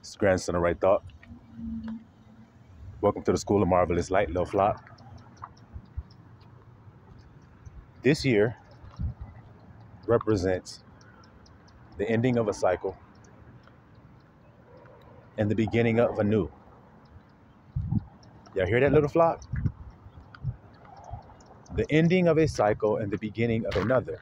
It's grandson of right thought. Welcome to the School of Marvelous Light, little flock. This year represents the ending of a cycle and the beginning of a new. Y'all hear that little flock? The ending of a cycle and the beginning of another.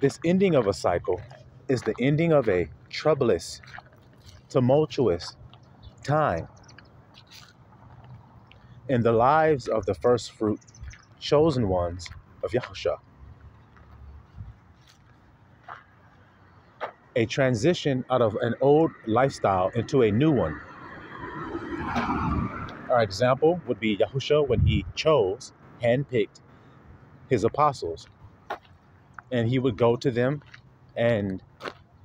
This ending of a cycle is the ending of a troublous, tumultuous time in the lives of the first fruit chosen ones of Yahusha. A transition out of an old lifestyle into a new one. Our example would be Yahusha when he chose, handpicked his apostles. And he would go to them and,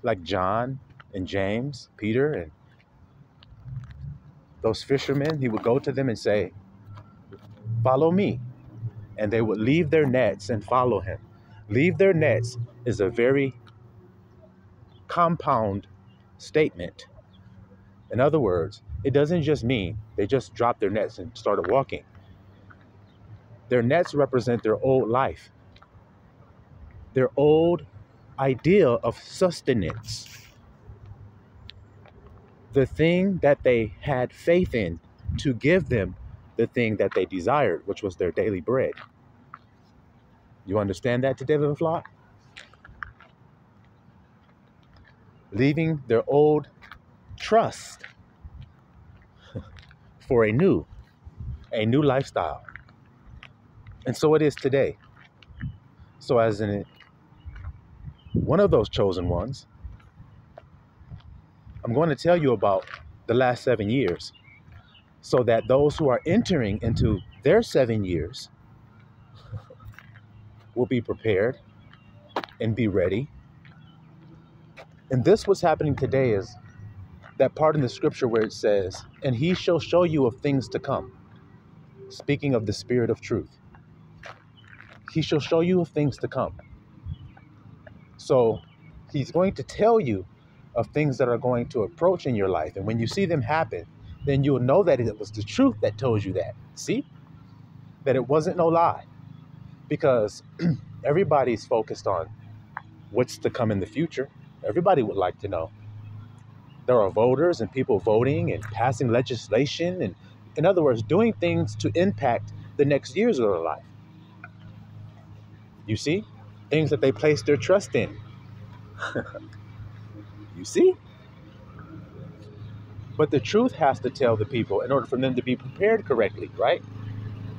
like John and James, Peter, and those fishermen, he would go to them and say, Follow me. And they would leave their nets and follow him. Leave their nets is a very compound statement. In other words, it doesn't just mean they just dropped their nets and started walking. Their nets represent their old life, their old idea of sustenance. The thing that they had faith in to give them the thing that they desired, which was their daily bread. You understand that today, little flock? Leaving their old trust for a new, a new lifestyle. And so it is today. So, as in one of those chosen ones, I'm going to tell you about the last seven years so that those who are entering into their seven years will be prepared and be ready. And this what's happening today is that part in the scripture where it says, And he shall show you of things to come. Speaking of the spirit of truth. He shall show you of things to come. So he's going to tell you of things that are going to approach in your life. And when you see them happen, then you'll know that it was the truth that told you that. See? That it wasn't no lie. Because everybody's focused on what's to come in the future. Everybody would like to know. There are voters and people voting and passing legislation and, in other words, doing things to impact the next years of their life. You see? Things that they place their trust in. you see? But the truth has to tell the people in order for them to be prepared correctly, right?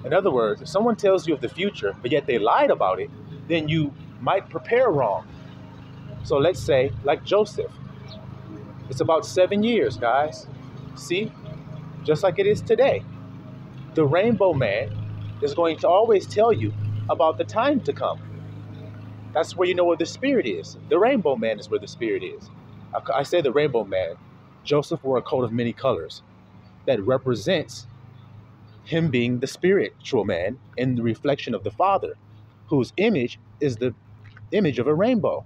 In other words, if someone tells you of the future, but yet they lied about it, then you might prepare wrong. So let's say, like Joseph, it's about seven years, guys. See, just like it is today. The rainbow man is going to always tell you about the time to come. That's where you know where the spirit is. The rainbow man is where the spirit is. I say the rainbow man Joseph wore a coat of many colors that represents him being the spiritual man in the reflection of the Father, whose image is the image of a rainbow.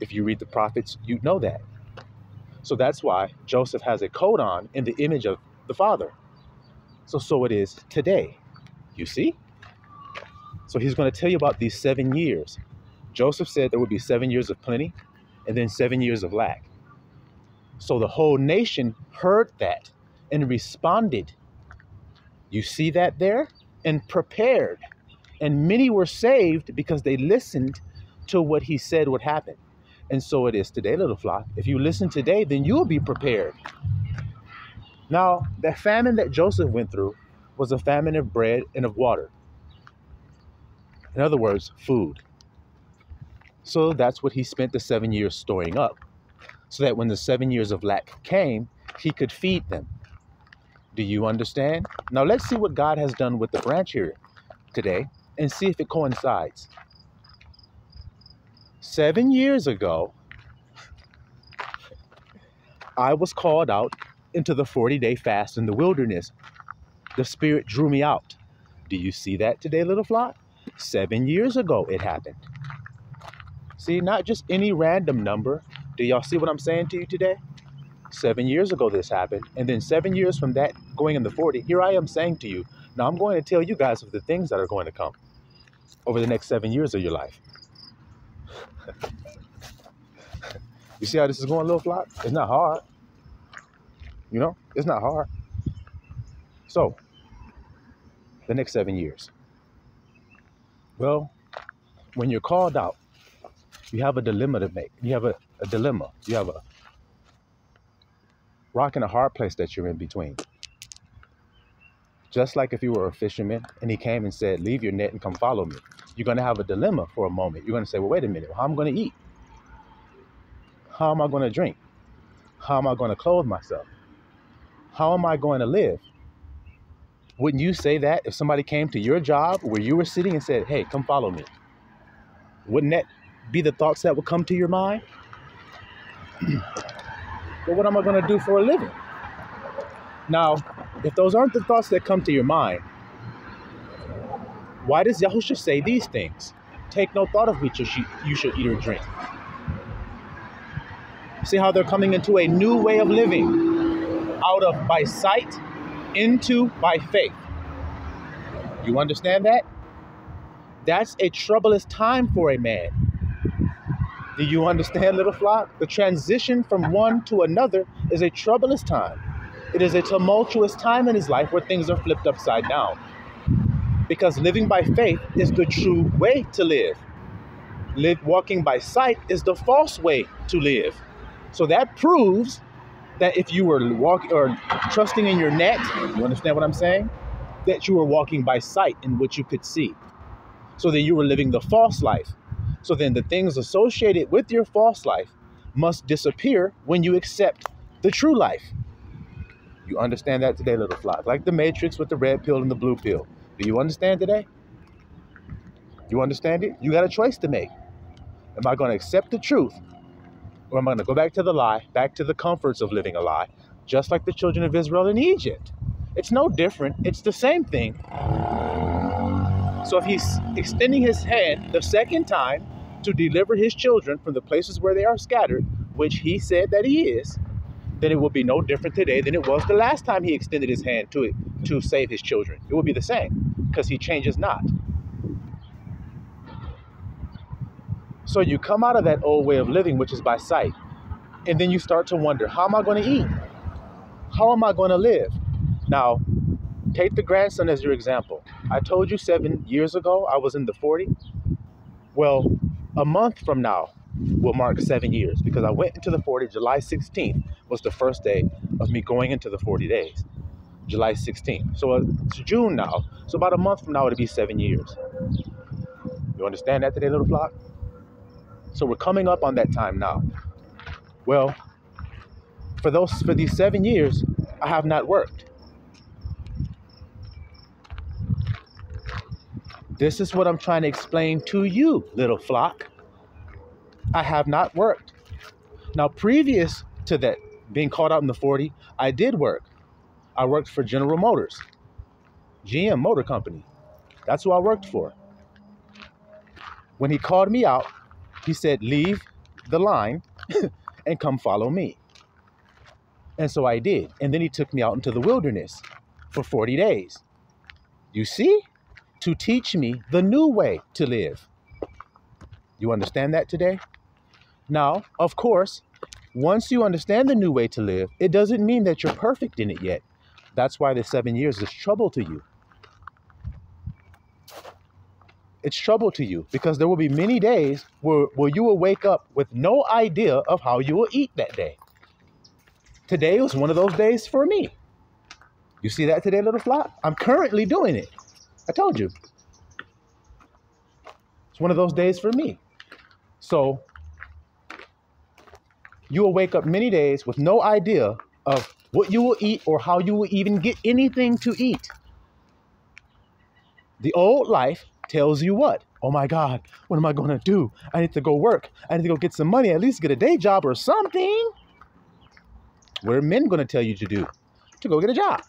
If you read the prophets, you know that. So that's why Joseph has a coat on in the image of the Father. So, so it is today. You see? So he's going to tell you about these seven years. Joseph said there would be seven years of plenty and then seven years of lack. So the whole nation heard that and responded. You see that there? And prepared. And many were saved because they listened to what he said would happen. And so it is today, little flock. If you listen today, then you'll be prepared. Now, the famine that Joseph went through was a famine of bread and of water. In other words, food. So that's what he spent the seven years storing up so that when the seven years of lack came, he could feed them. Do you understand? Now let's see what God has done with the branch here today and see if it coincides. Seven years ago, I was called out into the 40 day fast in the wilderness. The Spirit drew me out. Do you see that today, little flock? Seven years ago, it happened. See, not just any random number. Do y'all see what I'm saying to you today? Seven years ago, this happened. And then seven years from that, going in the 40, here I am saying to you, now I'm going to tell you guys of the things that are going to come over the next seven years of your life. you see how this is going, little flock? It's not hard. You know, it's not hard. So, the next seven years. Well, when you're called out, you have a dilemma to make. You have a, a dilemma. You have a rock and a hard place that you're in between. Just like if you were a fisherman and he came and said, Leave your net and come follow me. You're going to have a dilemma for a moment. You're going to say, Well, wait a minute. How am I going to eat? How am I going to drink? How am I going to clothe myself? How am I going to live? Wouldn't you say that if somebody came to your job where you were sitting and said, Hey, come follow me? Wouldn't that be the thoughts that would come to your mind? but what am I going to do for a living? Now, if those aren't the thoughts that come to your mind, why does Yahusha say these things? Take no thought of which you you should eat or drink. See how they're coming into a new way of living out of by sight into by faith. You understand that? That's a troublous time for a man. Do you understand, little flock? The transition from one to another is a troublous time. It is a tumultuous time in his life where things are flipped upside down. Because living by faith is the true way to live. Live, walking by sight is the false way to live. So that proves that if you were walking or trusting in your net, you understand what I'm saying? That you were walking by sight in what you could see. So that you were living the false life. So then the things associated with your false life must disappear when you accept the true life. You understand that today, little flock? Like the matrix with the red pill and the blue pill. Do you understand today? You understand it? You got a choice to make. Am I going to accept the truth or am I going to go back to the lie, back to the comforts of living a lie, just like the children of Israel in Egypt? It's no different. It's the same thing. So if he's extending his hand the second time to deliver his children from the places where they are scattered, which he said that he is, then it will be no different today than it was the last time he extended his hand to it to save his children. It will be the same because he changes not. So you come out of that old way of living, which is by sight, and then you start to wonder, how am I going to eat? How am I going to live? Now, take the grandson as your example. I told you seven years ago I was in the 40. Well, a month from now will mark seven years because I went into the 40. July 16th was the first day of me going into the 40 days. July 16th. So uh, it's June now. So about a month from now, it'll be seven years. You understand that today, little flock? So we're coming up on that time now. Well, for those for these seven years, I have not worked. This is what I'm trying to explain to you, little flock. I have not worked. Now, previous to that, being called out in the 40, I did work. I worked for General Motors, GM Motor Company. That's who I worked for. When he called me out, he said, Leave the line and come follow me. And so I did. And then he took me out into the wilderness for 40 days. You see? To teach me the new way to live. You understand that today? Now, of course, once you understand the new way to live, it doesn't mean that you're perfect in it yet. That's why the seven years is trouble to you it's trouble to you because there will be many days where, where you will wake up with no idea of how you will eat that day. Today was one of those days for me. You see that today, little flock? I'm currently doing it. I told you. It's one of those days for me. So you will wake up many days with no idea of what you will eat or how you will even get anything to eat. The old life tells you what? Oh my God, what am I going to do? I need to go work. I need to go get some money, at least get a day job or something. What are men going to tell you to do? To go get a job.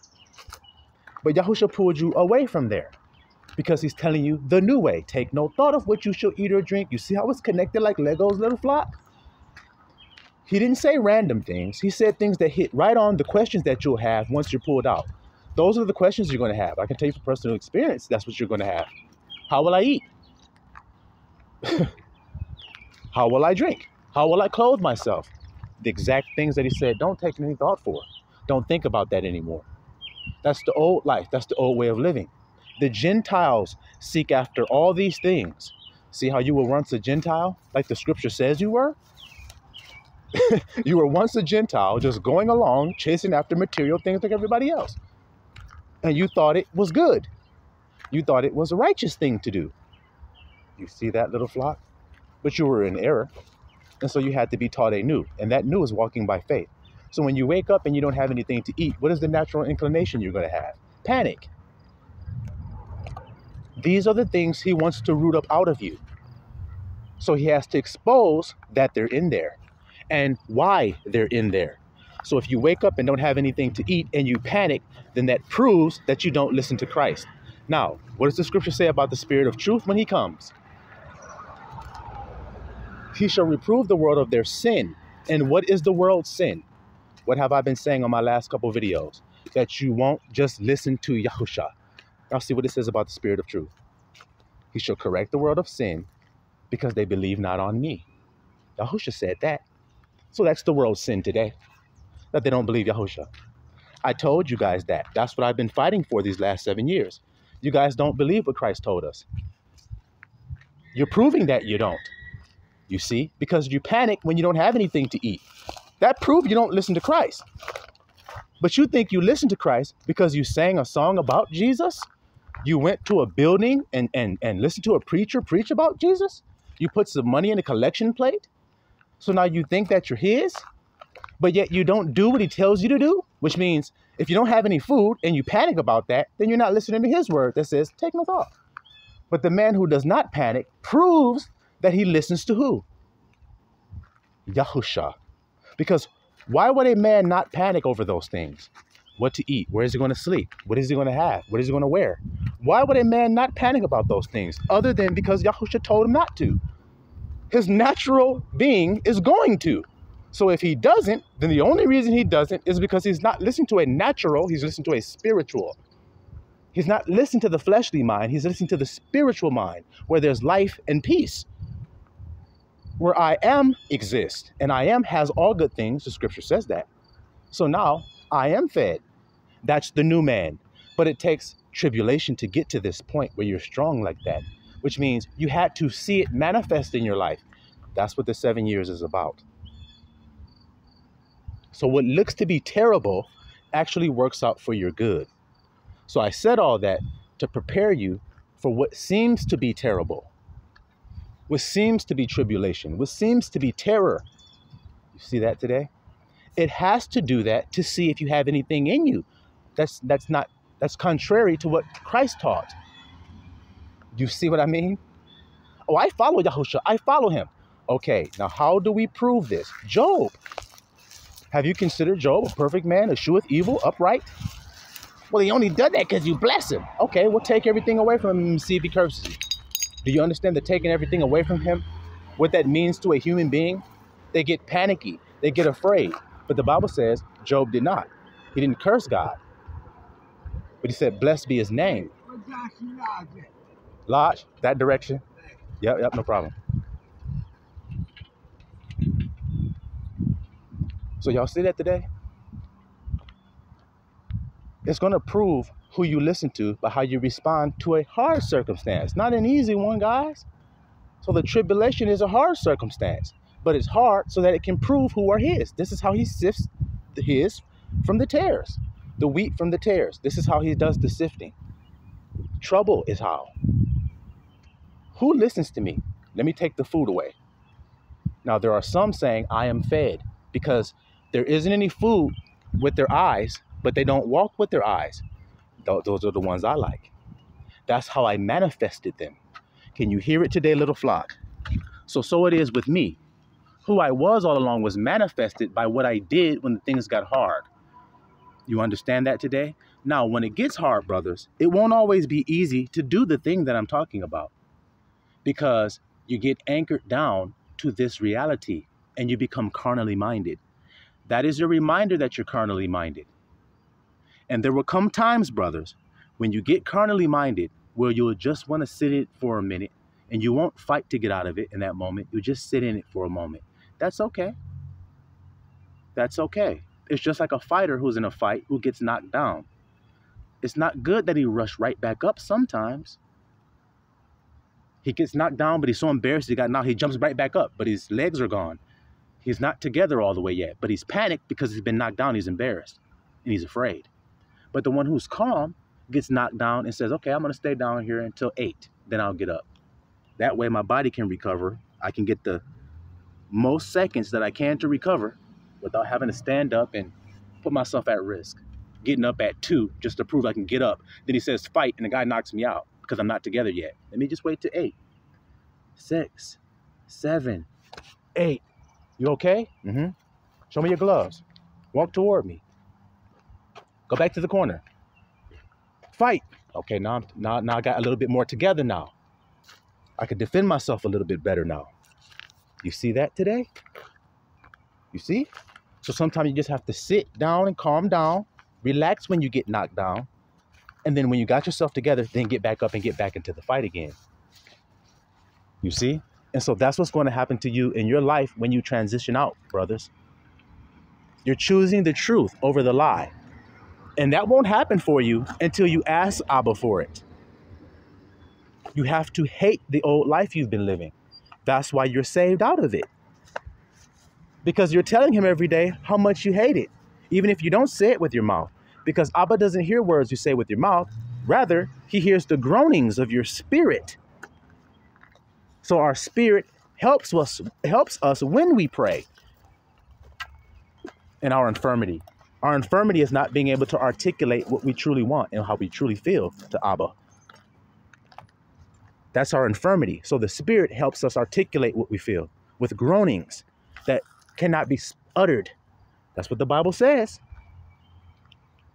But Yahusha pulled you away from there. because he's telling you the new way. Take no thought of what you shall eat or drink. You see how it's connected like Legos, little flock? He didn't say random things. He said things that hit right on the questions that you'll have once you're pulled out. Those are the questions you're going to have. I can tell you from personal experience, that's what you're going to have. How will I eat? How will I drink? How will I clothe myself? The exact things that he said, don't take any thought for. Don't think about that anymore. That's the old life. That's the old way of living. The Gentiles seek after all these things. See how you were once a Gentile, like the scripture says you were? you were once a Gentile, just going along, chasing after material things like everybody else. And you thought it was good. You thought it was a righteous thing to do. You see that little flock? But you were in error. And so you had to be taught a new. And that new is walking by faith. So when you wake up and you don't have anything to eat, what is the natural inclination you're going to have? Panic. These are the things he wants to root up out of you. So he has to expose that they're in there and why they're in there. So if you wake up and don't have anything to eat and you panic, then that proves that you don't listen to Christ. Now, what does the scripture say about the spirit of truth when he comes? He shall reprove the world of their sin. And what is the world's sin? What have I been saying on my last couple videos? That you won't just listen to Yahusha. Now see what it says about the spirit of truth. He shall correct the world of sin because they believe not on me. Yahusha said that. So that's the world's sin today, that they don't believe Yahusha. I told you guys that. That's what I've been fighting for these last seven years. You guys don't believe what Christ told us. You're proving that you don't. You see, because you panic when you don't have anything to eat. That proves you don't listen to Christ. But you think you listen to Christ because you sang a song about Jesus? You went to a building and, and, and listened to a preacher preach about Jesus? You put some money in a collection plate? So now you think that you're his? But yet you don't do what he tells you to do? Which means if you don't have any food and you panic about that, then you're not listening to his word that says, take no thought. But the man who does not panic proves that he listens to who? Yahusha. Because why would a man not panic over those things? What to eat? Where is he going to sleep? What is he going to have? What is he going to wear? Why would a man not panic about those things other than because Yahusha told him not to? His natural being is going to. So if he doesn't, then the only reason he doesn't is because he's not listening to a natural, he's listening to a spiritual. He's not listening to the fleshly mind, he's listening to the spiritual mind where there's life and peace. Where I am exists, and I am has all good things, the scripture says that. So now I am fed. That's the new man. But it takes tribulation to get to this point where you're strong like that, which means you had to see it manifest in your life. That's what the seven years is about. So what looks to be terrible actually works out for your good. So I said all that to prepare you for what seems to be terrible, what seems to be tribulation, what seems to be terror. You see that today? It has to do that to see if you have anything in you. That's that's not that's contrary to what Christ taught. You see what I mean? Oh, I follow Yahusha. I follow him. Okay, now how do we prove this? Job have you considered Job a perfect man, escheweth evil, upright? Well, he only did that because you bless him. Okay, we'll take everything away from him and see if he curses you. Do you understand that taking everything away from him, what that means to a human being? They get panicky, they get afraid. But the Bible says Job did not. He didn't curse God, but he said, Blessed be his name. Lodge, that direction. Yep, yep, no problem. So y'all see that today? It's going to prove who you listen to by how you respond to a hard circumstance. Not an easy one, guys. So the tribulation is a hard circumstance, but it's hard so that it can prove who are his. This is how he sifts his from the tares, the wheat from the tares. This is how he does the sifting. Trouble is how. Who listens to me? Let me take the food away. Now, there are some saying, I am fed because there isn't any food with their eyes, but they don't walk with their eyes. Those are the ones I like. That's how I manifested them. Can you hear it today, little flock? So, so it is with me. Who I was all along was manifested by what I did when things got hard. You understand that today? Now, when it gets hard, brothers, it won't always be easy to do the thing that I'm talking about because you get anchored down to this reality and you become carnally minded. That is a reminder that you're carnally minded. And there will come times, brothers, when you get carnally minded where you'll just want to sit in it for a minute and you won't fight to get out of it in that moment. You'll just sit in it for a moment. That's okay. That's okay. It's just like a fighter who's in a fight who gets knocked down. It's not good that he rush right back up sometimes. He gets knocked down, but he's so embarrassed he got knocked. He jumps right back up, but his legs are gone. He's not together all the way yet, but he's panicked because he's been knocked down. He's embarrassed and he's afraid. But the one who's calm gets knocked down and says, okay, I'm going to stay down here until eight. Then I'll get up. That way my body can recover. I can get the most seconds that I can to recover without having to stand up and put myself at risk. Getting up at two just to prove I can get up. Then he says, fight, and the guy knocks me out because I'm not together yet. Let me just wait to eight, six, seven, eight. You okay? Mm-hmm. Show me your gloves. Walk toward me. Go back to the corner. Fight. Okay, now, I'm, now, now I got a little bit more together now. I can defend myself a little bit better now. You see that today? You see? So sometimes you just have to sit down and calm down, relax when you get knocked down, and then when you got yourself together, then get back up and get back into the fight again. You see? And so that's what's going to happen to you in your life when you transition out, brothers. You're choosing the truth over the lie. And that won't happen for you until you ask Abba for it. You have to hate the old life you've been living. That's why you're saved out of it. Because you're telling him every day how much you hate it, even if you don't say it with your mouth. Because Abba doesn't hear words you say with your mouth, rather, he hears the groanings of your spirit. So our spirit helps us helps us when we pray in our infirmity. Our infirmity is not being able to articulate what we truly want and how we truly feel to Abba. That's our infirmity. So the spirit helps us articulate what we feel with groanings that cannot be uttered. That's what the Bible says.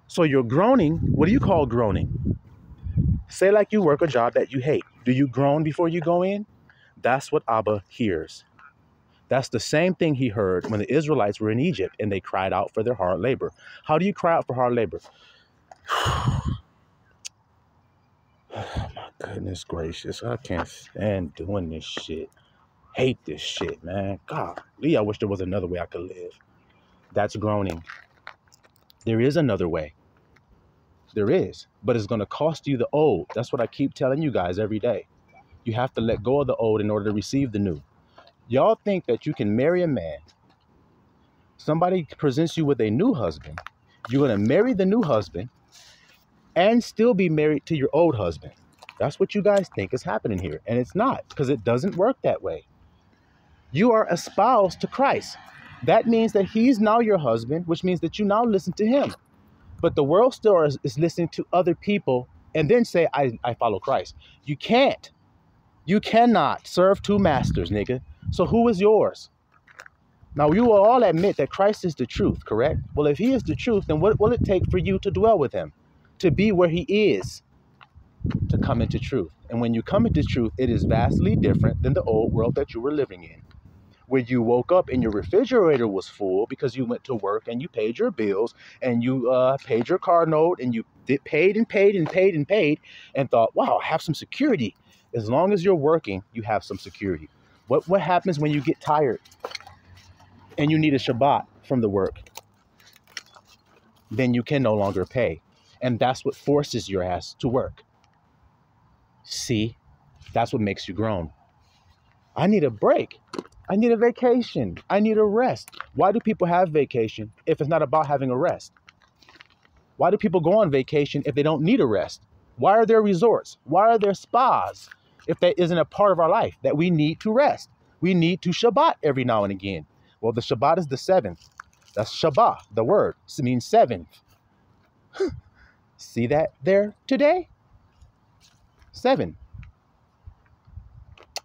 So you're groaning. What do you call groaning? Say like you work a job that you hate. Do you groan before you go in? That's what Abba hears. That's the same thing he heard when the Israelites were in Egypt and they cried out for their hard labor. How do you cry out for hard labor? oh my goodness gracious. I can't stand doing this shit. Hate this shit, man. God, Lee, I wish there was another way I could live. That's groaning. There is another way. There is, but it's going to cost you the old. That's what I keep telling you guys every day. You have to let go of the old in order to receive the new. Y'all think that you can marry a man. Somebody presents you with a new husband. You're going to marry the new husband and still be married to your old husband. That's what you guys think is happening here. And it's not because it doesn't work that way. You are espoused to Christ. That means that he's now your husband, which means that you now listen to him. But the world still is, is listening to other people and then say, I, I follow Christ. You can't. You cannot serve two masters, nigga. So who is yours? Now, you will all admit that Christ is the truth, correct? Well, if he is the truth, then what will it take for you to dwell with him? To be where he is, to come into truth. And when you come into truth, it is vastly different than the old world that you were living in, where you woke up and your refrigerator was full because you went to work and you paid your bills and you uh, paid your car note and you did, paid and paid and paid and paid and thought, wow, I have some security. As long as you're working, you have some security. What what happens when you get tired and you need a Shabbat from the work? Then you can no longer pay. And that's what forces your ass to work. See, that's what makes you groan. I need a break. I need a vacation. I need a rest. Why do people have vacation if it's not about having a rest? Why do people go on vacation if they don't need a rest? Why are there resorts? Why are there spas? If that isn't a part of our life, that we need to rest. We need to Shabbat every now and again. Well, the Shabbat is the seventh. That's Shabbat, the word. It means seventh. See that there today? Seven.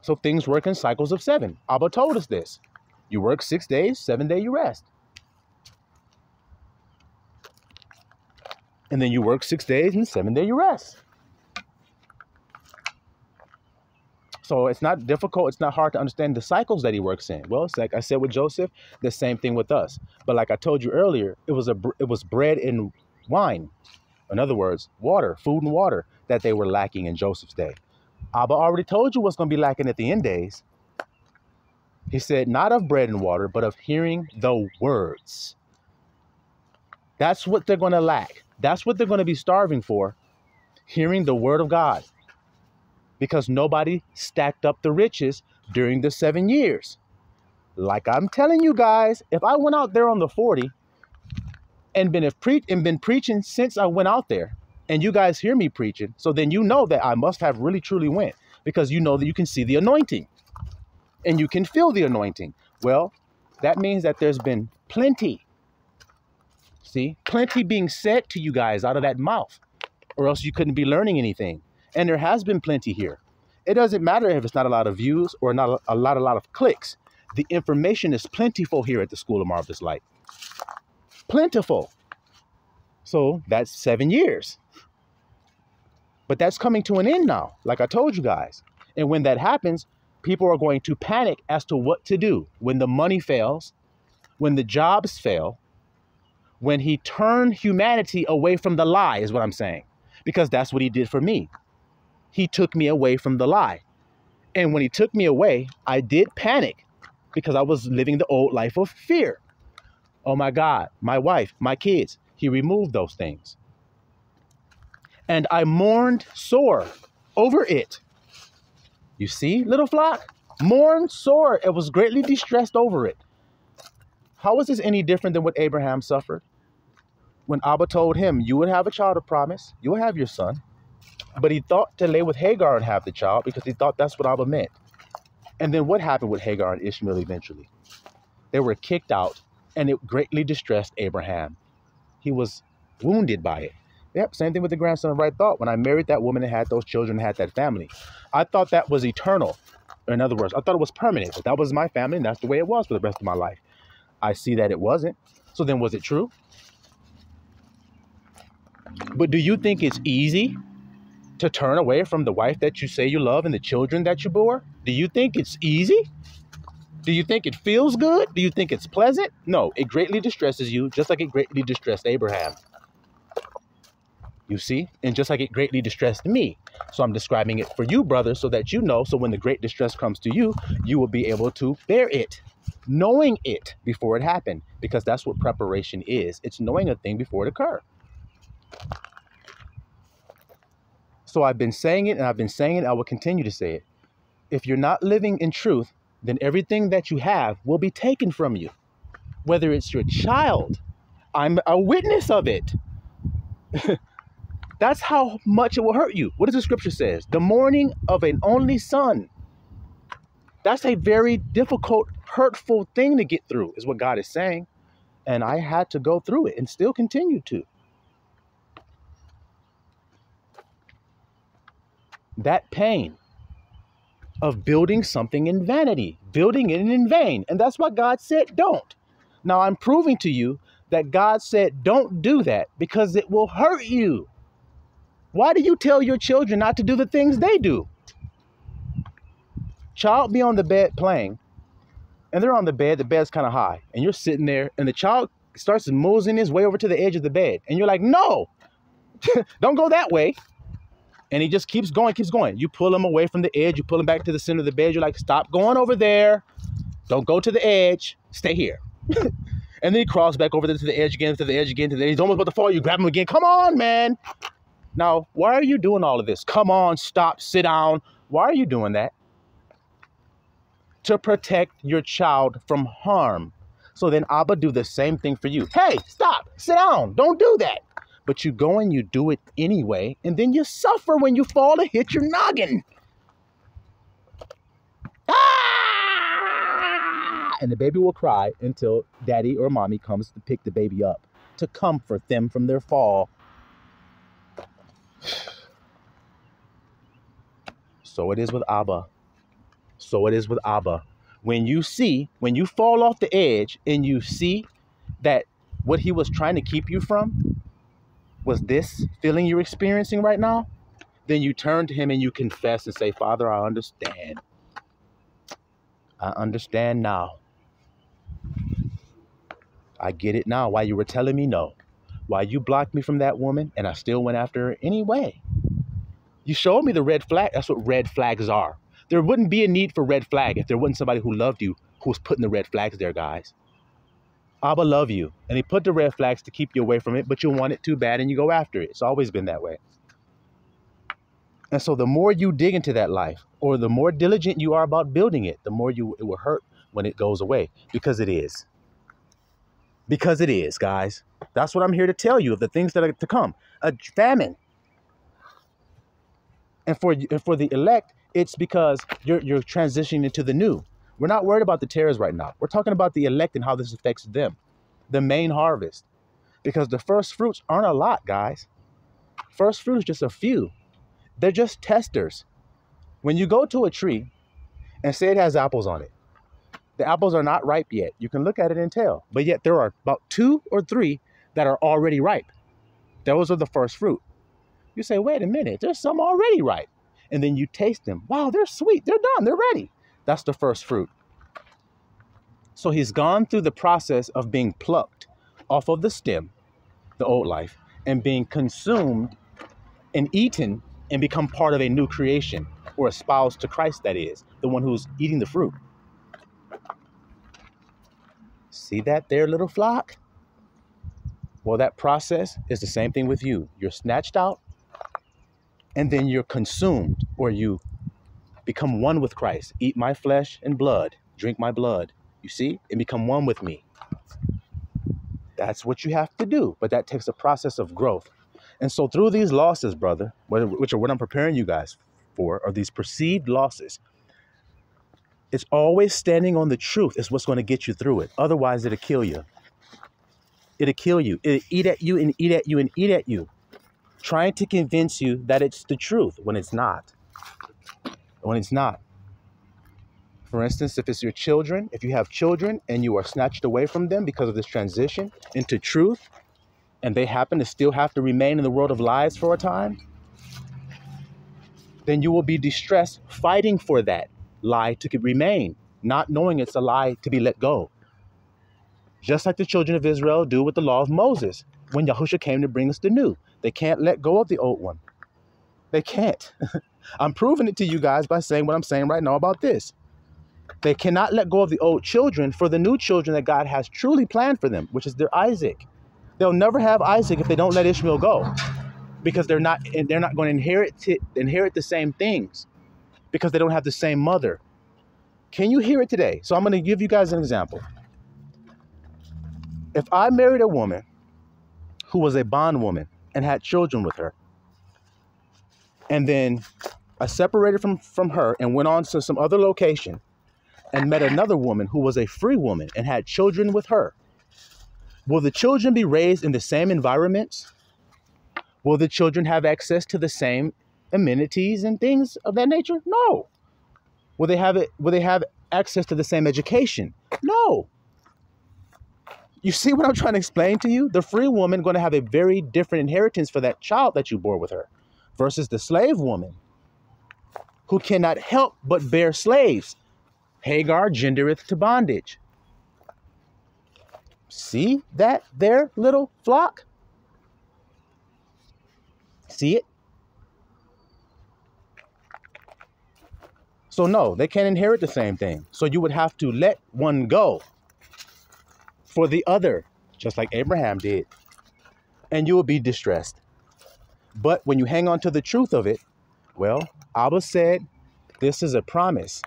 So things work in cycles of seven. Abba told us this. You work six days, seven day you rest. And then you work six days and seven day you rest. So it's not difficult. It's not hard to understand the cycles that he works in. Well, it's like I said with Joseph, the same thing with us. But like I told you earlier, it was a it was bread and wine. In other words, water, food and water that they were lacking in Joseph's day. Abba already told you what's going to be lacking at the end days. He said, not of bread and water, but of hearing the words. That's what they're going to lack. That's what they're going to be starving for, hearing the word of God because nobody stacked up the riches during the seven years. Like I'm telling you guys, if I went out there on the 40 and been pre- and been preaching since I went out there, and you guys hear me preaching, so then you know that I must have really truly went because you know that you can see the anointing and you can feel the anointing. Well, that means that there's been plenty. See, plenty being said to you guys out of that mouth, or else you couldn't be learning anything. And there has been plenty here. It doesn't matter if it's not a lot of views or not a, lot, a lot of clicks. The information is plentiful here at the School of Marvelous Light. Plentiful. So that's seven years. But that's coming to an end now, like I told you guys. And when that happens, people are going to panic as to what to do when the money fails, when the jobs fail, when he turned humanity away from the lie, is what I'm saying. Because that's what he did for me he took me away from the lie. And when he took me away, I did panic because I was living the old life of fear. Oh my God, my wife, my kids. He removed those things. And I mourned sore over it. You see, little flock? Mourned sore. It was greatly distressed over it. How is this any different than what Abraham suffered? When Abba told him, You would have a child of promise, you will have your son. But he thought to lay with Hagar and have the child because he thought that's what Abba meant. And then what happened with Hagar and Ishmael eventually? They were kicked out, and it greatly distressed Abraham. He was wounded by it. Yep, same thing with the grandson of right thought. When I married that woman and had those children and had that family, I thought that was eternal. In other words, I thought it was permanent. That was my family, and that's the way it was for the rest of my life. I see that it wasn't. So then, was it true? But do you think it's easy to turn away from the wife that you say you love and the children that you bore? Do you think it's easy? Do you think it feels good? Do you think it's pleasant? No, it greatly distresses you, just like it greatly distressed Abraham. You see? And just like it greatly distressed me. So I'm describing it for you, brother, so that you know. So when the great distress comes to you, you will be able to bear it, knowing it before it happened, because that's what preparation is. It's knowing a thing before it occurs. So I've been saying it and I've been saying it, I will continue to say it. If you're not living in truth, then everything that you have will be taken from you. Whether it's your child, I'm a witness of it. That's how much it will hurt you. What does the scripture says? The mourning of an only son. That's a very difficult, hurtful thing to get through, is what God is saying. And I had to go through it and still continue to. That pain of building something in vanity, building it in vain. And that's what God said, don't. Now I'm proving to you that God said, don't do that because it will hurt you. Why do you tell your children not to do the things they do? Child be on the bed playing, and they're on the bed, the bed's kind of high, and you're sitting there, and the child starts moseying his way over to the edge of the bed, and you're like, no, don't go that way and he just keeps going, keeps going. You pull him away from the edge, you pull him back to the center of the bed. You're like, stop going over there. Don't go to the edge. Stay here. and then he crawls back over there to the edge again, to the edge again, to the edge. He's almost about to fall. You grab him again. Come on, man. Now, why are you doing all of this? Come on, stop, sit down. Why are you doing that? To protect your child from harm. So then Abba do the same thing for you. Hey, stop, sit down. Don't do that but you go and you do it anyway, and then you suffer when you fall and hit your noggin. Ah! And the baby will cry until daddy or mommy comes to pick the baby up to comfort them from their fall. So it is with Abba. So it is with Abba. When you see, when you fall off the edge and you see that what he was trying to keep you from was this feeling you're experiencing right now, then you turn to him and you confess and say, Father, I understand. I understand now. I get it now why you were telling me no. Why you blocked me from that woman and I still went after her anyway. You showed me the red flag. That's what red flags are. There wouldn't be a need for red flag if there wasn't somebody who loved you who was putting the red flags there, guys. Abba love you. And he put the red flags to keep you away from it, but you want it too bad and you go after it. It's always been that way. And so the more you dig into that life, or the more diligent you are about building it, the more you it will hurt when it goes away. Because it is. Because it is, guys. That's what I'm here to tell you of the things that are to come. A famine. And for and for the elect, it's because you're you're transitioning into the new. We're not worried about the tares right now. We're talking about the elect and how this affects them, the main harvest. Because the first fruits aren't a lot, guys. First fruits just a few. They're just testers. When you go to a tree and say it has apples on it, the apples are not ripe yet. You can look at it and tell. But yet there are about two or three that are already ripe. Those are the first fruit. You say, wait a minute, there's some already ripe. And then you taste them. Wow, they're sweet. They're done. They're ready. That's the first fruit. So he's gone through the process of being plucked off of the stem, the old life, and being consumed and eaten and become part of a new creation or espoused to Christ, that is, the one who's eating the fruit. See that there, little flock? Well, that process is the same thing with you. You're snatched out and then you're consumed or you become one with Christ. Eat my flesh and blood, drink my blood. You see, and become one with me. That's what you have to do, but that takes a process of growth. And so, through these losses, brother, which are what I'm preparing you guys for, are these perceived losses. It's always standing on the truth is what's going to get you through it. Otherwise, it'll kill you. It'll kill you. It'll eat at you and eat at you and eat at you, trying to convince you that it's the truth when it's not when it's not. For instance, if it's your children, if you have children and you are snatched away from them because of this transition into truth, and they happen to still have to remain in the world of lies for a time, then you will be distressed fighting for that lie to remain, not knowing it's a lie to be let go. Just like the children of Israel do with the law of Moses when Yahusha came to bring us the new. They can't let go of the old one. They can't. I'm proving it to you guys by saying what I'm saying right now about this. They cannot let go of the old children for the new children that God has truly planned for them, which is their Isaac. They'll never have Isaac if they don't let Ishmael go, because they're not they're not going to inherit to, inherit the same things, because they don't have the same mother. Can you hear it today? So I'm going to give you guys an example. If I married a woman who was a bondwoman and had children with her, and then I separated from, from her and went on to some other location and met another woman who was a free woman and had children with her. Will the children be raised in the same environments? Will the children have access to the same amenities and things of that nature? No. Will they have it will they have access to the same education? No. You see what I'm trying to explain to you? The free woman going to have a very different inheritance for that child that you bore with her versus the slave woman who cannot help but bear slaves. Hagar gendereth to bondage. See that there, little flock? See it? So, no, they can't inherit the same thing. So, you would have to let one go for the other, just like Abraham did. And you will be distressed. But when you hang on to the truth of it, well, Abba said, this is a promise.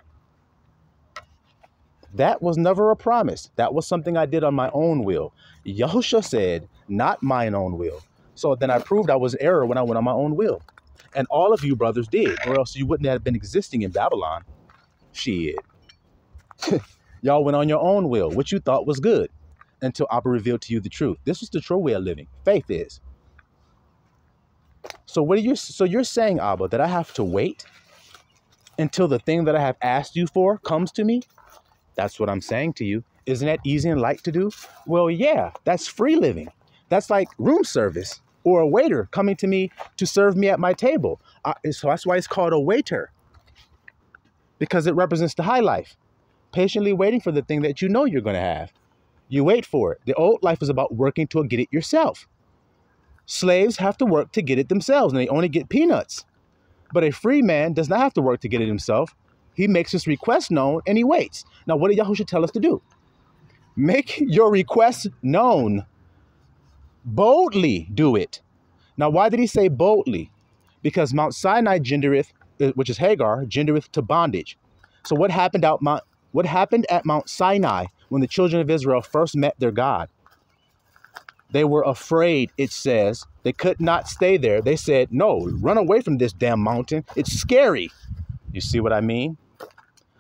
That was never a promise. That was something I did on my own will. Yahusha said, not mine own will. So then I proved I was in error when I went on my own will. And all of you brothers did, or else you wouldn't have been existing in Babylon. Shit. Y'all went on your own will, which you thought was good, until Abba revealed to you the truth. This was the true way of living. Faith is. So what are you so you're saying, Abba, that I have to wait until the thing that I have asked you for comes to me? That's what I'm saying to you. Isn't that easy and light to do? Well, yeah, that's free living. That's like room service. or a waiter coming to me to serve me at my table. So that's why it's called a waiter because it represents the high life, patiently waiting for the thing that you know you're going to have. You wait for it. The old life is about working to get it yourself. Slaves have to work to get it themselves, and they only get peanuts. But a free man does not have to work to get it himself. He makes his request known and he waits. Now, what did Yahusha tell us to do? Make your request known. Boldly do it. Now, why did he say boldly? Because Mount Sinai gendereth, uh, which is Hagar, gendereth to bondage. So what happened out Mount what happened at Mount Sinai when the children of Israel first met their God? They were afraid, it says. They could not stay there. They said, No, run away from this damn mountain. It's scary. You see what I mean?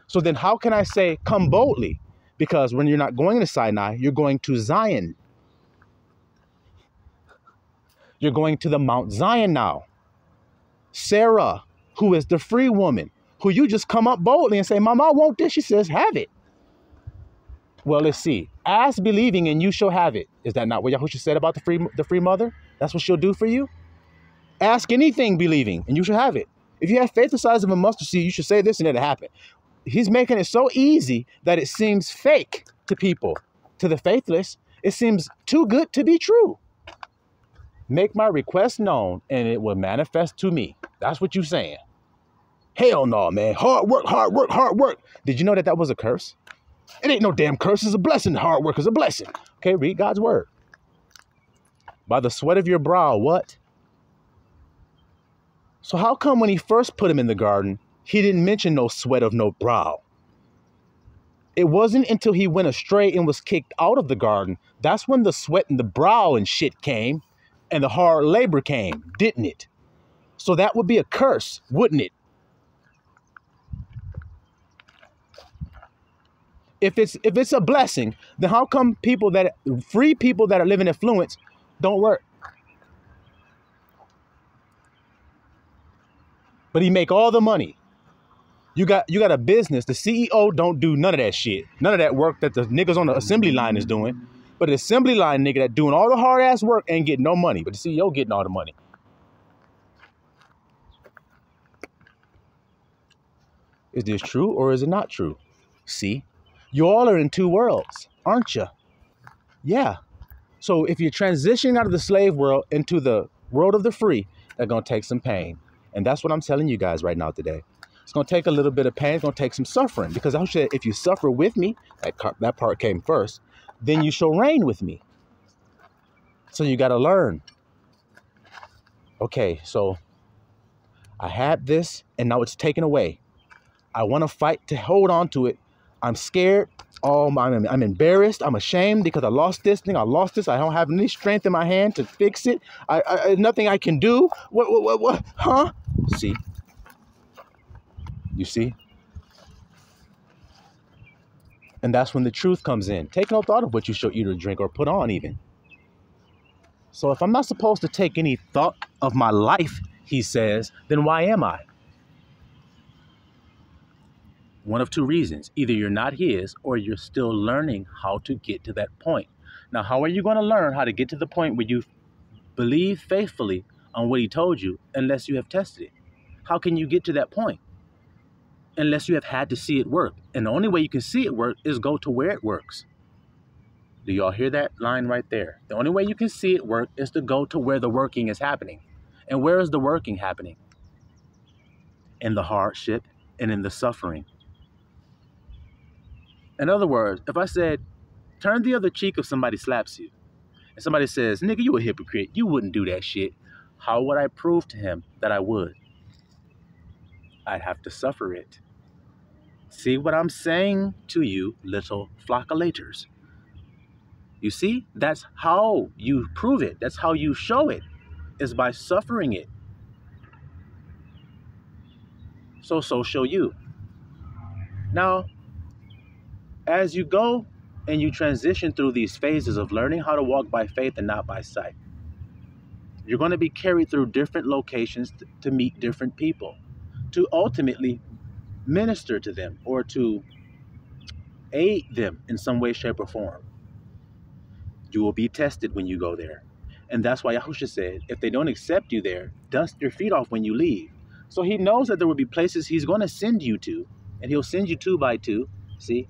So then, how can I say, Come boldly? Because when you're not going to Sinai, you're going to Zion. You're going to the Mount Zion now. Sarah, who is the free woman, who you just come up boldly and say, Mama, I want this. She says, Have it. Well, let's see. Ask believing and you shall have it. Is that not what Yahushua said about the free the free mother? That's what she'll do for you? Ask anything believing and you shall have it. If you have faith the size of a mustard seed, you should say this and it'll happen. He's making it so easy that it seems fake to people. To the faithless, it seems too good to be true. Make my request known and it will manifest to me. That's what you're saying. Hell no, man. Hard work, hard work, hard work. Did you know that that was a curse? It ain't no damn curse. It's a blessing. Hard work is a blessing. Okay, read God's word. By the sweat of your brow, what? So how come when he first put him in the garden, he didn't mention no sweat of no brow? It wasn't until he went astray and was kicked out of the garden, that's when the sweat and the brow and shit came and the hard labor came, didn't it? So that would be a curse, wouldn't it? If it's if it's a blessing, then how come people that free people that are living in affluence don't work? But he make all the money. You got you got a business. The CEO don't do none of that shit. None of that work that the niggas on the assembly line is doing. But the assembly line nigga that doing all the hard ass work ain't getting no money. But the CEO getting all the money. Is this true or is it not true? See? You all are in two worlds, aren't you? Yeah. So if you're transitioning out of the slave world into the world of the free, that's going to take some pain. And that's what I'm telling you guys right now today. It's going to take a little bit of pain. It's going to take some suffering because I said if you suffer with me, that, that part came first, then you shall reign with me. So you got to learn. Okay, so I had this and now it's taken away. I want to fight to hold on to it I'm scared. Oh, I'm, I'm embarrassed. I'm ashamed because I lost this thing. I lost this. I don't have any strength in my hand to fix it. I, I nothing I can do. What, what, what, what? Huh? See? You see? And that's when the truth comes in. Take no thought of what you shall eat or drink or put on, even. So if I'm not supposed to take any thought of my life, he says, then why am I? One of two reasons. Either you're not his or you're still learning how to get to that point. Now, how are you going to learn how to get to the point where you believe faithfully on what he told you unless you have tested it? How can you get to that point? Unless you have had to see it work. And the only way you can see it work is go to where it works. Do y'all hear that line right there? The only way you can see it work is to go to where the working is happening. And where is the working happening? In the hardship and in the suffering in other words, if I said, turn the other cheek if somebody slaps you, and somebody says, nigga, you a hypocrite, you wouldn't do that shit, how would I prove to him that I would? I'd have to suffer it. See what I'm saying to you, little flockulators? You see, that's how you prove it. That's how you show it, is by suffering it. So, so show you. Now, as you go and you transition through these phases of learning how to walk by faith and not by sight, you're going to be carried through different locations to meet different people, to ultimately minister to them or to aid them in some way, shape, or form. You will be tested when you go there. And that's why Yahusha said, if they don't accept you there, dust your feet off when you leave. So he knows that there will be places he's going to send you to, and he'll send you two by two. See,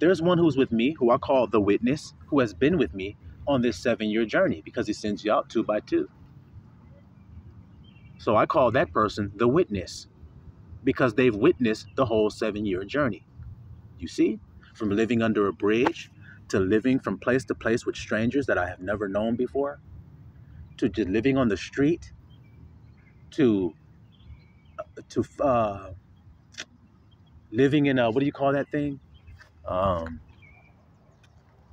there's one who's with me, who I call the witness, who has been with me on this seven year journey because he sends you out two by two. So I call that person the witness because they've witnessed the whole seven year journey. You see, from living under a bridge to living from place to place with strangers that I have never known before, to just living on the street, to to uh, living in a what do you call that thing? Um,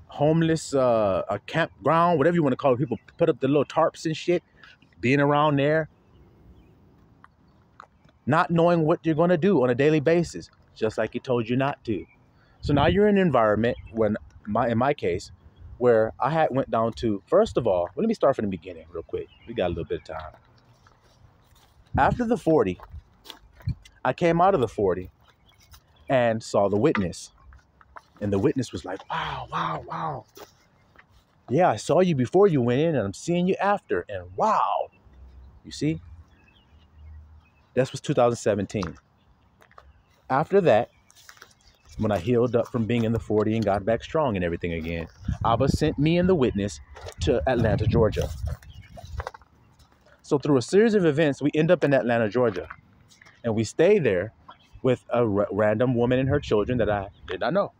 homeless uh, a campground, whatever you want to call it. People put up the little tarps and shit, being around there, not knowing what you're going to do on a daily basis, just like he told you not to. So now you're in an environment when my in my case where I had went down to first of all, let me start from the beginning real quick. We got a little bit of time. After the 40, I came out of the 40 and saw the witness. And the witness was like, wow, wow, wow. Yeah, I saw you before you went in and I'm seeing you after. And wow. You see? This was 2017. After that, when I healed up from being in the 40 and got back strong and everything again, Abba sent me and the witness to Atlanta, Georgia. So through a series of events, we end up in Atlanta, Georgia. And we stay there with a random woman and her children that I did not know.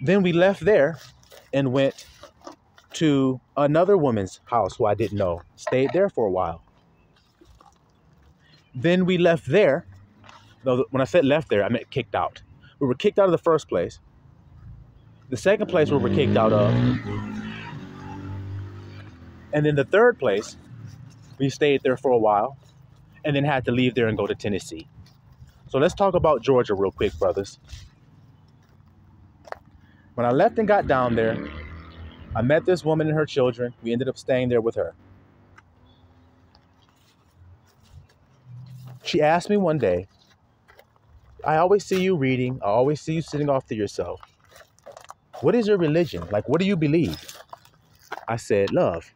Then we left there and went to another woman's house who I didn't know, stayed there for a while. Then we left there. When I said left there, I meant kicked out. We were kicked out of the first place. The second place we were kicked out of. And then the third place, we stayed there for a while and then had to leave there and go to Tennessee. So let's talk about Georgia real quick, brothers. When I left and got down there, I met this woman and her children. We ended up staying there with her. She asked me one day, I always see you reading, I always see you sitting off to yourself. What is your religion? Like, what do you believe? I said, love.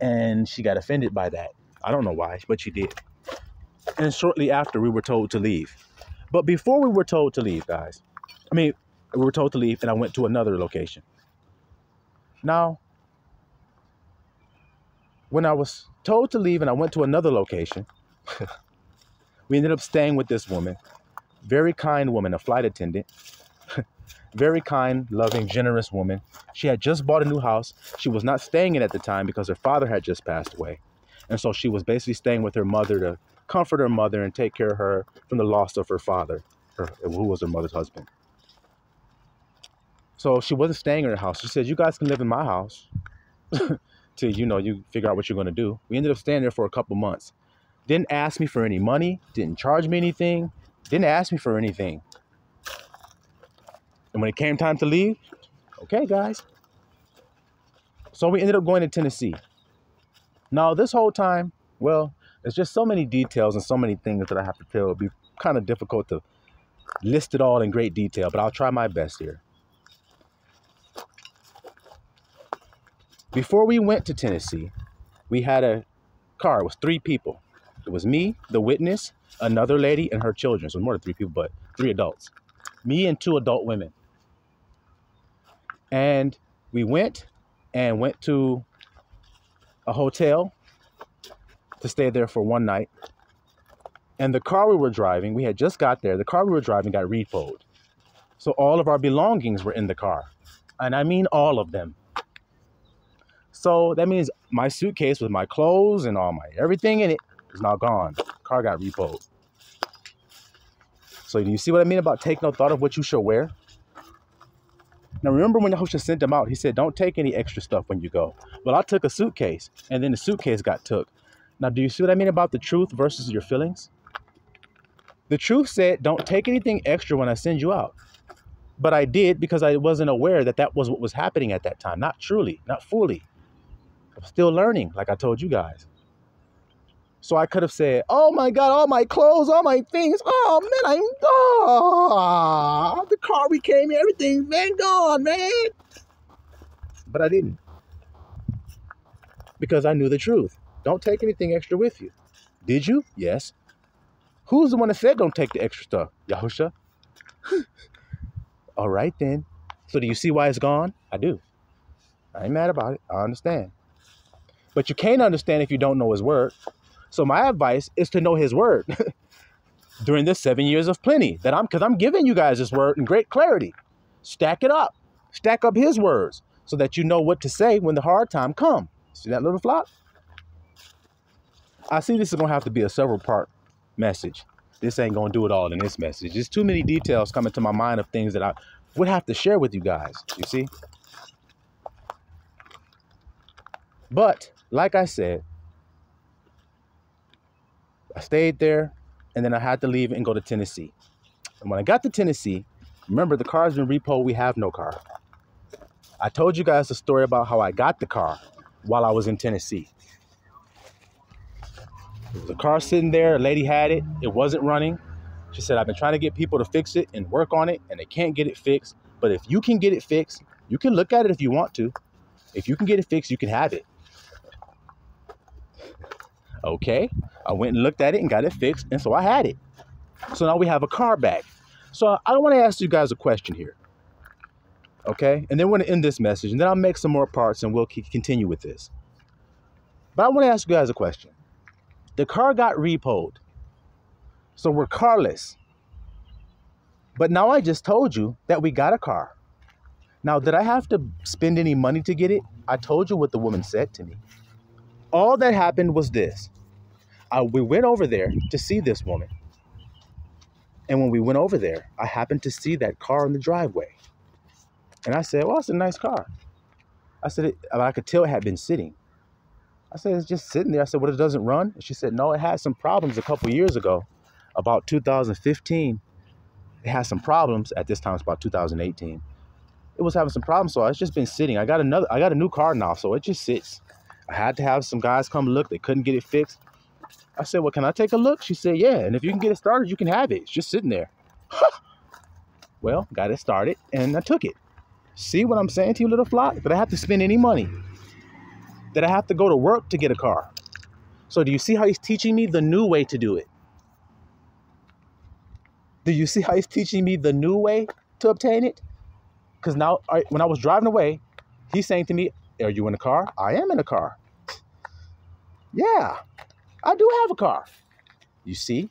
And she got offended by that. I don't know why, but she did. And shortly after, we were told to leave. But before we were told to leave, guys, I mean, we were told to leave, and I went to another location. Now, when I was told to leave and I went to another location, we ended up staying with this woman, very kind woman, a flight attendant, very kind, loving, generous woman. She had just bought a new house. She was not staying in at the time because her father had just passed away. And so she was basically staying with her mother to comfort her mother and take care of her from the loss of her father, her, who was her mother's husband. So she wasn't staying in her house. She said, You guys can live in my house. till you know you figure out what you're going to do. We ended up staying there for a couple months. Didn't ask me for any money, didn't charge me anything, didn't ask me for anything. And when it came time to leave, okay, guys. So we ended up going to Tennessee. Now, this whole time, well, there's just so many details and so many things that I have to tell. It'd be kind of difficult to list it all in great detail, but I'll try my best here. Before we went to Tennessee, we had a car. It was three people. It was me, the witness, another lady, and her children. So more than three people, but three adults. Me and two adult women. And we went and went to a hotel to stay there for one night. And the car we were driving, we had just got there. The car we were driving got repoed. So all of our belongings were in the car. And I mean all of them. So that means my suitcase with my clothes and all my everything in it is now gone. Car got repoed. So do you see what I mean about take no thought of what you shall wear? Now remember when Yahushua sent them out, he said, don't take any extra stuff when you go. Well, I took a suitcase and then the suitcase got took. Now, do you see what I mean about the truth versus your feelings? The truth said, don't take anything extra when I send you out. But I did because I wasn't aware that that was what was happening at that time. Not truly, not fully. I'm still learning, like I told you guys. So I could have said, "Oh my God, all my clothes, all my things. Oh man, I'm oh, the car we came in, everything's been gone, man." but I didn't. Because I knew the truth. Don't take anything extra with you. Did you? Yes. Who's the one that said don't take the extra stuff? Yahusha? All right then. So do you see why it's gone? I do. I ain't mad about it. I understand. But you can't understand if you don't know his word. So my advice is to know his word during this seven years of plenty that I'm because I'm giving you guys this word in great clarity. Stack it up. Stack up his words so that you know what to say when the hard time come. See that little flop? I see this is gonna have to be a several part message. This ain't gonna do it all in this message. There's too many details coming to my mind of things that I would have to share with you guys. You see? But like I said, I stayed there and then I had to leave and go to Tennessee. And when I got to Tennessee, remember the car's been repo, we have no car. I told you guys the story about how I got the car while I was in Tennessee. A car sitting there, a lady had it, it wasn't running. She said, I've been trying to get people to fix it and work on it, and they can't get it fixed. But if you can get it fixed, you can look at it if you want to. If you can get it fixed, you can have it. Okay, I went and looked at it and got it fixed, and so I had it. So now we have a car back. So I want to ask you guys a question here. Okay, and then we're going to end this message, and then I'll make some more parts and we'll continue with this. But I want to ask you guys a question. The car got repoed, so we're carless. But now I just told you that we got a car. Now, did I have to spend any money to get it? I told you what the woman said to me. All that happened was this uh, we went over there to see this woman. And when we went over there, I happened to see that car in the driveway. And I said, Well, it's a nice car. I said, I could tell it had been sitting. I said, It's just sitting there. I said, Well, it doesn't run? And she said, No, it had some problems a couple years ago, about 2015. It had some problems. At this time, it's about 2018. It was having some problems, so it's just been sitting. I got another, I got a new car now, so it just sits. I had to have some guys come look. They couldn't get it fixed. I said, Well, can I take a look? She said, Yeah. And if you can get it started, you can have it. It's just sitting there. well, got it started and I took it. See what I'm saying to you, little flock? Did I have to spend any money? Did I have to go to work to get a car? So, do you see how he's teaching me the new way to do it? Do you see how he's teaching me the new way to obtain it? Because now, when I was driving away, he's saying to me, Are you in a car? I am in a car. Yeah, I do have a car. You see?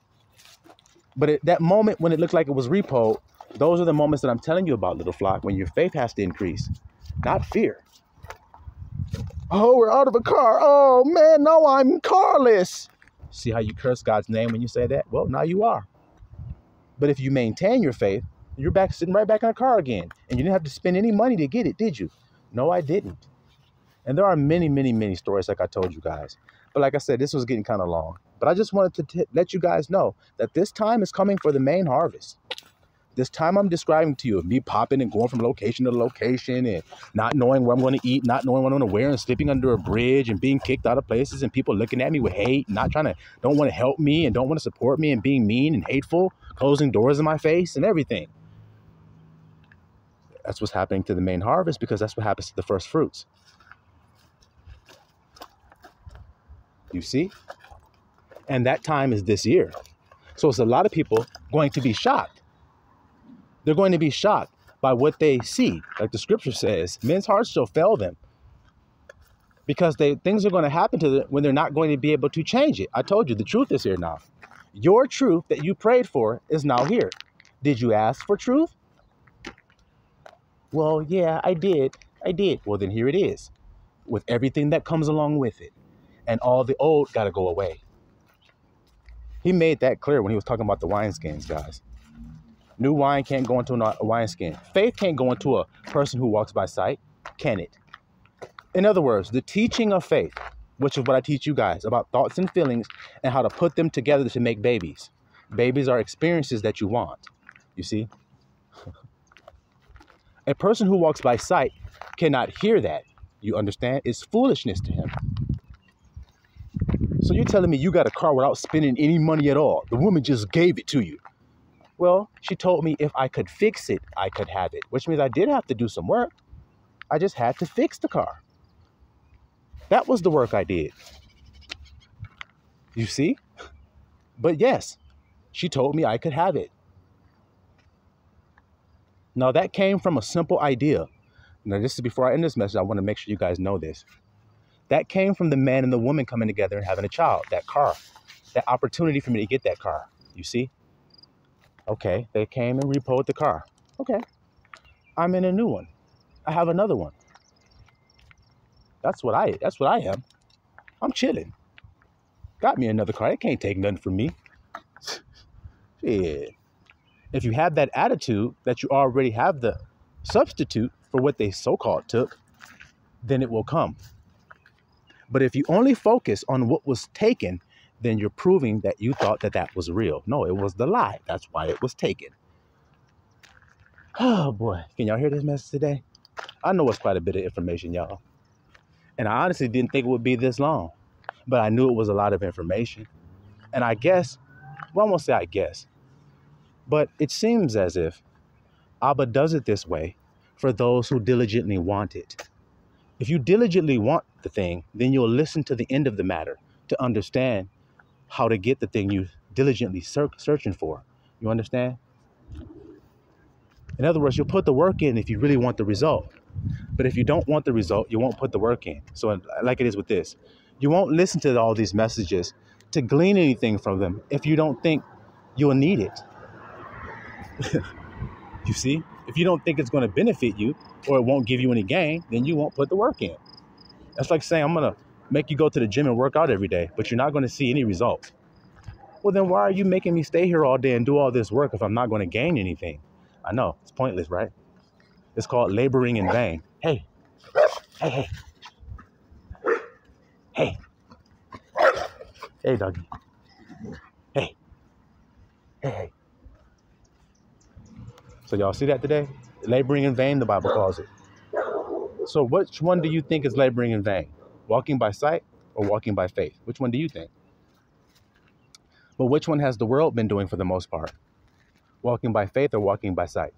But at that moment when it looked like it was repo, those are the moments that I'm telling you about, little flock, when your faith has to increase, not fear. Oh, we're out of a car. Oh, man, no, I'm carless. See how you curse God's name when you say that? Well, now you are. But if you maintain your faith, you're back sitting right back in a car again. And you didn't have to spend any money to get it, did you? No, I didn't. And there are many, many, many stories like I told you guys. But like I said, this was getting kind of long. But I just wanted to let you guys know that this time is coming for the main harvest. This time I'm describing to you of me popping and going from location to location and not knowing where I'm going to eat, not knowing what I'm going to wear, and sleeping under a bridge and being kicked out of places and people looking at me with hate, not trying to, don't want to help me and don't want to support me and being mean and hateful, closing doors in my face and everything. That's what's happening to the main harvest because that's what happens to the first fruits. You see? And that time is this year. So it's a lot of people going to be shocked. They're going to be shocked by what they see. Like the scripture says, men's hearts shall fail them. Because they things are going to happen to them when they're not going to be able to change it. I told you the truth is here now. Your truth that you prayed for is now here. Did you ask for truth? Well, yeah, I did. I did. Well, then here it is, with everything that comes along with it and all the old got to go away. He made that clear when he was talking about the wineskins, guys. New wine can't go into a wineskin. Faith can't go into a person who walks by sight, can it? In other words, the teaching of faith, which is what I teach you guys about thoughts and feelings and how to put them together to make babies. Babies are experiences that you want. You see? a person who walks by sight cannot hear that. You understand? It's foolishness to him. So you're telling me you got a car without spending any money at all? The woman just gave it to you. Well, she told me if I could fix it, I could have it, which means I did have to do some work. I just had to fix the car. That was the work I did. You see? But yes, she told me I could have it. Now, that came from a simple idea. Now, this is before I end this message. I want to make sure you guys know this. That came from the man and the woman coming together and having a child, that car, that opportunity for me to get that car. You see? Okay, they came and repoed the car. Okay, I'm in a new one. I have another one. That's what I. That's what I am. I'm chilling. Got me another car. It can't take nothing from me. yeah. If you have that attitude that you already have the substitute for what they so-called took, then it will come. But if you only focus on what was taken, then you're proving that you thought that that was real. No, it was the lie. That's why it was taken. Oh boy, can y'all hear this message today? I know it's quite a bit of information, y'all. And I honestly didn't think it would be this long, but I knew it was a lot of information. And I guess, well, I won't say I guess, but it seems as if Abba does it this way for those who diligently want it. If you diligently want the thing, then you'll listen to the end of the matter to understand how to get the thing you diligently searching for. You understand? In other words, you'll put the work in if you really want the result. But if you don't want the result, you won't put the work in. So, like it is with this, you won't listen to all these messages to glean anything from them if you don't think you'll need it. you see? If you don't think it's going to benefit you or it won't give you any gain, then you won't put the work in. That's like saying, I'm going to make you go to the gym and work out every day, but you're not going to see any results. Well, then why are you making me stay here all day and do all this work if I'm not going to gain anything? I know, it's pointless, right? It's called laboring in vain. Hey, hey, hey. Hey. Hey, doggy. Hey. Hey, hey. So y'all see that today? Laboring in vain, the Bible calls it. So which one do you think is laboring in vain? Walking by sight or walking by faith? Which one do you think? But which one has the world been doing for the most part? Walking by faith or walking by sight?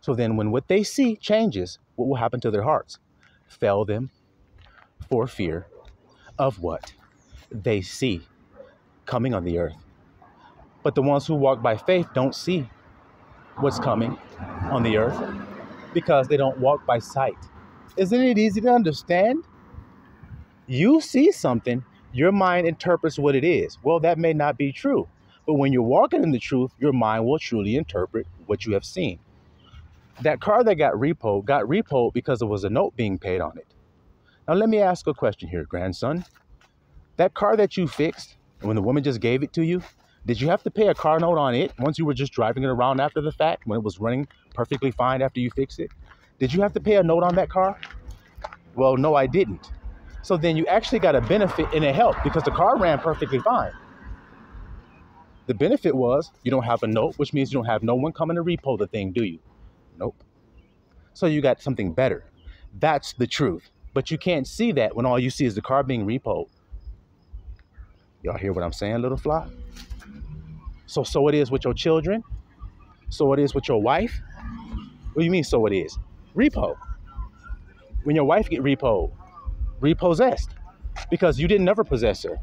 So then, when what they see changes, what will happen to their hearts? Fail them for fear of what they see coming on the earth. But the ones who walk by faith don't see what's coming on the earth because they don't walk by sight. Isn't it easy to understand? You see something, your mind interprets what it is. Well, that may not be true. But when you're walking in the truth, your mind will truly interpret what you have seen that car that got repoed got repoed because there was a note being paid on it. Now, let me ask a question here, grandson. That car that you fixed, when the woman just gave it to you, did you have to pay a car note on it once you were just driving it around after the fact when it was running perfectly fine after you fixed it? Did you have to pay a note on that car? Well, no, I didn't. So then you actually got a benefit and a help because the car ran perfectly fine. The benefit was you don't have a note, which means you don't have no one coming to repo the thing, do you? Nope. So you got something better. That's the truth. But you can't see that when all you see is the car being repoed. Y'all hear what I'm saying, little flock? So so it is with your children. So it is with your wife. What do you mean so it is? Repo. When your wife get repoed, repossessed. Because you didn't never possess her.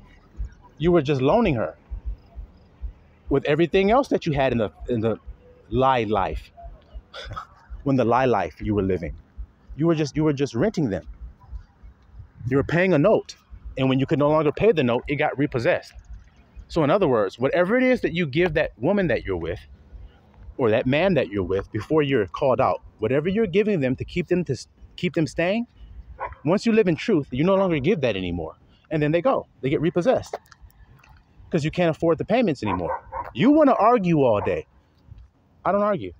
You were just loaning her with everything else that you had in the in the lie life when the lie life you were living. You were just you were just renting them. You were paying a note, and when you could no longer pay the note, it got repossessed. So in other words, whatever it is that you give that woman that you're with, or that man that you're with before you're called out, whatever you're giving them to keep them to keep them staying, once you live in truth, you no longer give that anymore. And then they go. They get repossessed. Because you can't afford the payments anymore. You want to argue all day. I don't argue.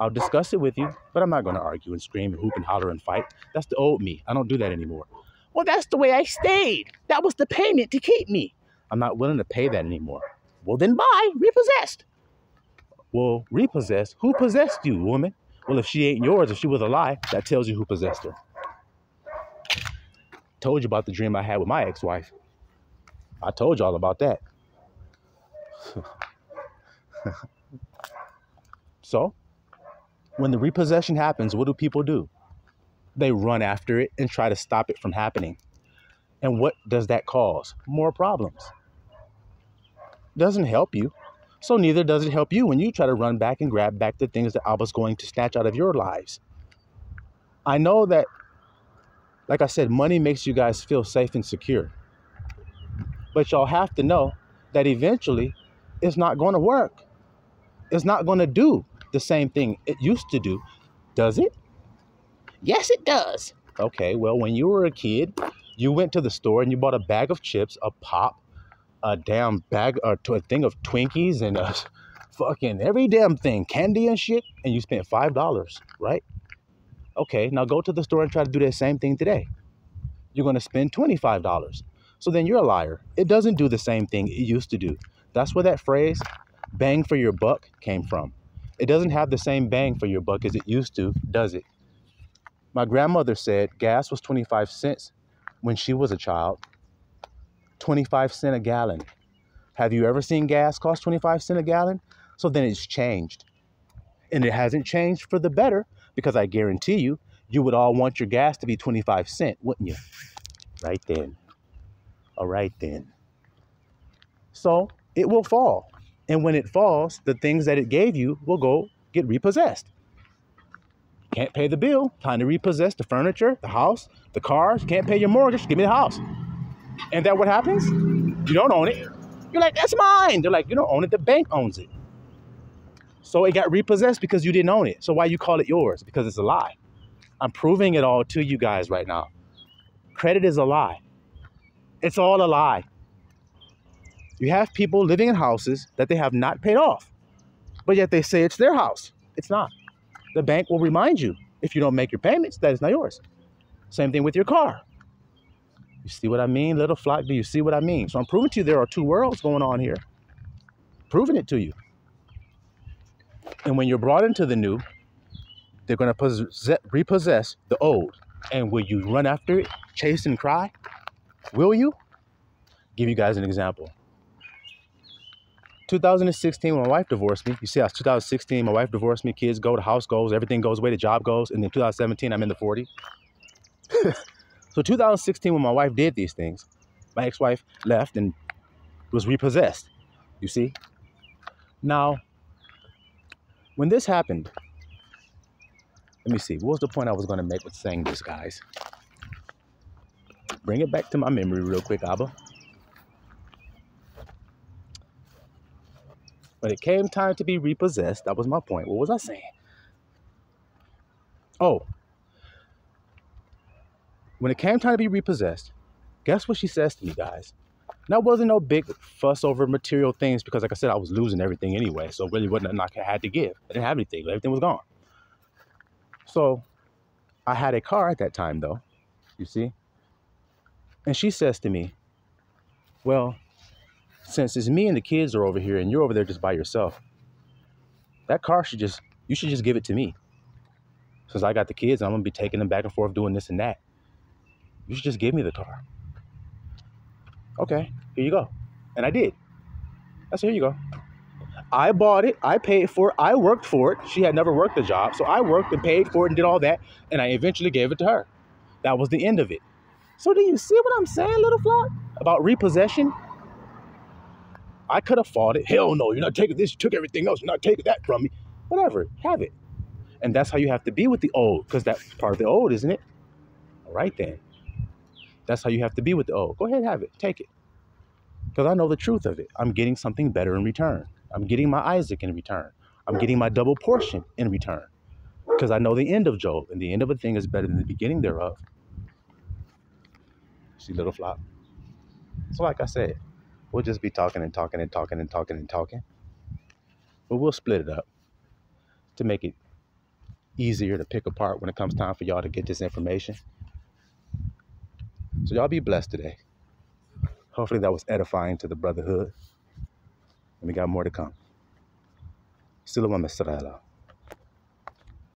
I'll discuss it with you, but I'm not going to argue and scream and hoop and holler and fight. That's the old me. I don't do that anymore. Well, that's the way I stayed. That was the payment to keep me. I'm not willing to pay that anymore. Well, then buy repossessed. Well, repossessed? Who possessed you, woman? Well, if she ain't yours, if she was a lie, that tells you who possessed her. Told you about the dream I had with my ex wife. I told you all about that. so, when the repossession happens, what do people do? They run after it and try to stop it from happening. And what does that cause? More problems. Doesn't help you. So neither does it help you when you try to run back and grab back the things that I was going to snatch out of your lives. I know that, like I said, money makes you guys feel safe and secure. But y'all have to know that eventually it's not going to work. It's not going to do the same thing it used to do. Does it? Yes, it does. Okay, well, when you were a kid, you went to the store and you bought a bag of chips, a pop, a damn bag, or a thing of Twinkies, and a fucking every damn thing, candy and shit, and you spent $5, right? Okay, now go to the store and try to do that same thing today. You're going to spend $25. So then you're a liar. It doesn't do the same thing it used to do. That's where that phrase, bang for your buck, came from. It doesn't have the same bang for your buck as it used to, does it? My grandmother said gas was 25 cents when she was a child. 25 cent a gallon. Have you ever seen gas cost 25 cent a gallon? So then it's changed. And it hasn't changed for the better because I guarantee you, you would all want your gas to be 25 cent, wouldn't you? Right then. All right then. So it will fall. And when it falls, the things that it gave you will go get repossessed. Can't pay the bill, time to repossess the furniture, the house, the cars, can't pay your mortgage, give me the house. And that what happens? You don't own it. You're like, that's mine. They're like, you don't own it, the bank owns it. So it got repossessed because you didn't own it. So why you call it yours? Because it's a lie. I'm proving it all to you guys right now. Credit is a lie. It's all a lie. You have people living in houses that they have not paid off, but yet they say it's their house. It's not. The bank will remind you if you don't make your payments that it's not yours. Same thing with your car. You see what I mean, little flock? Do you see what I mean? So I'm proving to you there are two worlds going on here. Proving it to you. And when you're brought into the new, they're going to repossess the old. And will you run after it, chase and cry? Will you? Give you guys an example. 2016, when my wife divorced me, you see, was 2016, my wife divorced me, kids go, the house goes, everything goes away, the job goes. And then 2017, I'm in the 40. so 2016, when my wife did these things, my ex-wife left and was repossessed. You see? Now, when this happened, let me see, what was the point I was going to make with saying this, guys? Bring it back to my memory real quick, Abba. When it came time to be repossessed, that was my point. What was I saying? Oh, when it came time to be repossessed, guess what she says to me, guys? That wasn't no big fuss over material things because, like I said, I was losing everything anyway. So really wasn't nothing I had to give. I didn't have anything. Everything was gone. So I had a car at that time, though. You see? And she says to me, Well, since it's me and the kids are over here and you're over there just by yourself, that car should just, you should just give it to me. Since I got the kids, I'm going to be taking them back and forth doing this and that. You should just give me the car. Okay, here you go. And I did. I said, here you go. I bought it. I paid for it. I worked for it. She had never worked a job. So I worked and paid for it and did all that. And I eventually gave it to her. That was the end of it. So do you see what I'm saying, little flock? About repossession? I could have fought it. Hell no, you're not taking this. You took everything else. You're not taking that from me. Whatever, have it. And that's how you have to be with the old, because that's part of the old, isn't it? All right then. That's how you have to be with the old. Go ahead, have it. Take it. Because I know the truth of it. I'm getting something better in return. I'm getting my Isaac in return. I'm getting my double portion in return. Because I know the end of Job, and the end of a thing is better than the beginning thereof. See, little flop. So, like I said, We'll just be talking and talking and talking and talking and talking. But we'll split it up to make it easier to pick apart when it comes time for y'all to get this information. So y'all be blessed today. Hopefully that was edifying to the brotherhood. And we got more to come. Still a Israel.